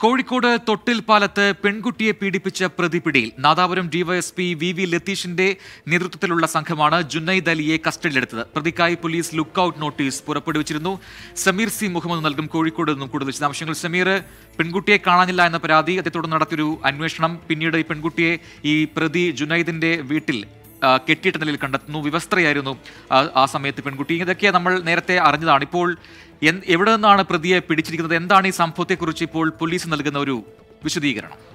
കോഴിക്കോട് തൊട്ടിൽ പാലത്ത് പെൺകുട്ടിയെ പീഡിപ്പിച്ച പ്രതി പിടിയിൽ നാദാപുരം ഡിവൈഎസ്പി വി വി ലത്തീഷിന്റെ നേതൃത്വത്തിലുള്ള സംഘമാണ് ജുനൈദ് അലിയെ കസ്റ്റഡിയിലെടുത്തത്. പ്രതിക്കായി പോലീസ് ലുക്ക് ഔട്ട് നോട്ടീസ് പുറപ്പെടുവിച്ചിരുന്നു. സമീർ സി മുഹമ്മദ് നൽകും കോഴിക്കോട് നിന്നും കൂടുതൽ വിശദാംശങ്ങൾ. സമീർ പെൺകുട്ടിയെ കാണാനില്ല എന്ന പരാതി അതേ തുടർന്ന് നടത്തിയൊരു അന്വേഷണം. പിന്നീട് ഈ പെൺകുട്ടിയെ ഈ പ്രതി ജുനൈദിന്റെ വീട്ടിൽ കെട്ടിയിട്ട നിലയിൽ കണ്ടെത്തുന്നു വിവസ്ത്രയായിരുന്നു ആ, സമയത്ത് പെൺകുട്ടി. ഇതൊക്കെ നമ്മൾ നേരത്തെ അറിഞ്ഞതാണ്. ഇപ്പോൾ എവിടെ നിന്നാണ് പ്രതിയെ പിടിച്ചിരിക്കുന്നത്? എന്താണ് ഈ സംഭവത്തെക്കുറിച്ച് ഇപ്പോൾ പോലീസ് നൽകുന്ന ഒരു വിശദീകരണം?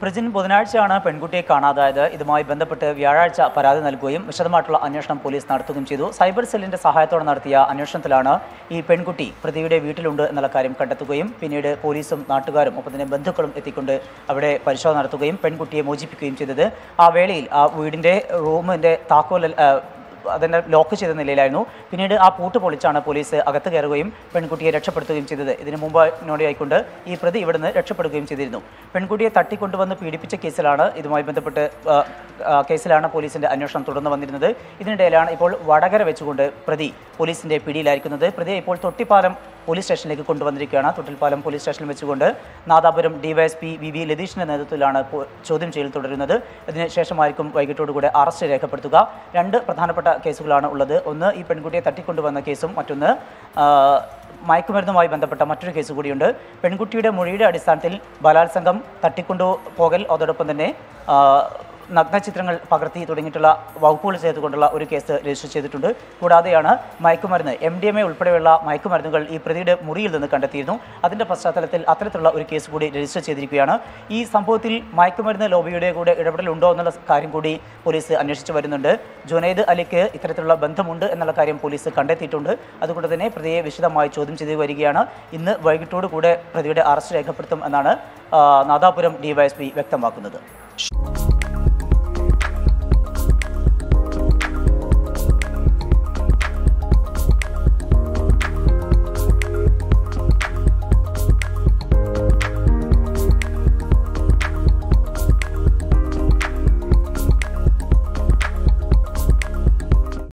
പ്രജിൻ ബുധനാഴ്ചയാണ് പെൺകുട്ടിയെ കാണാതായത് ഇതുമായി ബന്ധപ്പെട്ട് വ്യാഴാഴ്ച പരാതി നൽകുകയും വിശദമായിട്ടുള്ള അന്വേഷണം പോലീസ് നടത്തുകയും ചെയ്തു. സൈബർ സെല്ലിന്റെ സഹായത്തോടെ നടത്തിയ അന്വേഷണത്തിലാണ് ഈ പെൺകുട്ടി പ്രതിയുടെ വീട്ടിലുണ്ട് എന്നുള്ള കാര്യം കണ്ടെത്തുകയും പിന്നീട് പോലീസും നാട്ടുകാരും ഒപ്പം തന്നെ ബന്ധുക്കളും എത്തിക്കൊണ്ട് അവിടെ പരിശോധന നടത്തുകയും പെൺകുട്ടിയെ മോചിപ്പിക്കുകയും ചെയ്തത്. ആ വേളയിൽ ആ വീടിന്റെ റൂമിന്റെ താക്കോൽ അതിനെ ലോക്ക് ചെയ്ത നിലയിലായിരുന്നു. പിന്നീട് ആ പൂട്ട് പൊളിച്ചാണ് പോലീസ് അകത്ത് കയറുകയും പെൺകുട്ടിയെ രക്ഷപ്പെടുത്തുകയും ചെയ്തത്. ഇതിന് മുമ്പ് നോടിയായിക്കൊണ്ട് ഈ പ്രതി ഇവിടുന്ന് രക്ഷപ്പെടുകയും ചെയ്തിരുന്നു. പെൺകുട്ടിയെ തട്ടിക്കൊണ്ടുവന്ന് പീഡിപ്പിച്ച കേസിലാണ് ഇതുമായി ബന്ധപ്പെട്ട് കേസിലാണ് പോലീസിന്റെ അന്വേഷണം തുടർന്ന് വന്നിരുന്നത്. ഇതിനിടയിലാണ് ഇപ്പോൾ വടകര വെച്ചുകൊണ്ട് പ്രതി പോലീസിന്റെ പിടിയിലായിരിക്കുന്നത്. പ്രതിയെ ഇപ്പോൾ തൊട്ടിപ്പാലം പോലീസ് സ്റ്റേഷനിലേക്ക് കൊണ്ടുവന്നിരിക്കുകയാണ്. തൊട്ടിൽപ്പാലം പോലീസ് സ്റ്റേഷനിൽ വെച്ചുകൊണ്ട് നാദാപുരം ഡിവൈഎസ്പി വി വി ലതീഷിന്റെ നേതൃത്വത്തിലാണ് ചോദ്യം ചെയ്യൽ തുടരുന്നത്. ഇതിന് ശേഷമായിരിക്കും വൈകിട്ടോടുകൂടെ അറസ്റ്റ് രേഖപ്പെടുത്തുക. രണ്ട് പ്രധാനപ്പെട്ട കേസുകളാണ് ഉള്ളത്. ഒന്ന് ഈ പെൺകുട്ടിയെ തട്ടിക്കൊണ്ടുവന്ന കേസും മറ്റൊന്ന് മയക്കുമരുന്നുമായി ബന്ധപ്പെട്ട മറ്റൊരു കേസ് കൂടിയുണ്ട്. പെൺകുട്ടിയുടെ മൊഴിയുടെ അടിസ്ഥാനത്തിൽ ബലാത്സംഗം തട്ടിക്കൊണ്ടു പോകൽ അതോടൊപ്പം തന്നെ നഗ്നചിത്രങ്ങൾ പകർത്തി തുടങ്ങിയിട്ടുള്ള വകുപ്പുകൾ ചെയ്തുകൊണ്ടുള്ള ഒരു കേസ് രജിസ്റ്റർ ചെയ്തിട്ടുണ്ട്. കൂടാതെയാണ് മയക്കുമരുന്ന് എം ഡി എം എ ഉൾപ്പെടെയുള്ള മയക്കുമരുന്നുകൾ ഈ പ്രതിയുടെ മുറിയിൽ നിന്ന് കണ്ടെത്തിയിരുന്നു. അതിന്റെ പശ്ചാത്തലത്തിൽ അത്തരത്തിലുള്ള ഒരു കേസ് കൂടി രജിസ്റ്റർ ചെയ്തിരിക്കുകയാണ്. ഈ സംഭവത്തിൽ മയക്കുമരുന്ന് ലോബിയുടെ കൂടെ ഇടപെടലുണ്ടോ എന്നുള്ള കാര്യം കൂടി പോലീസ് അന്വേഷിച്ചു വരുന്നുണ്ട്. ജുനൈദ് അലിക്ക് ഇത്തരത്തിലുള്ള ബന്ധമുണ്ട് എന്നുള്ള കാര്യം പോലീസ് കണ്ടെത്തിയിട്ടുണ്ട്. അതുകൊണ്ട് തന്നെ പ്രതിയെ വിശദമായി ചോദ്യം ചെയ്തു വരികയാണ്. ഇന്ന് വൈകിട്ടോടു കൂടെ പ്രതിയുടെ അറസ്റ്റ് രേഖപ്പെടുത്തും എന്നാണ് നാദാപുരം ഡിവൈഎസ്പി വ്യക്തമാക്കുന്നത്.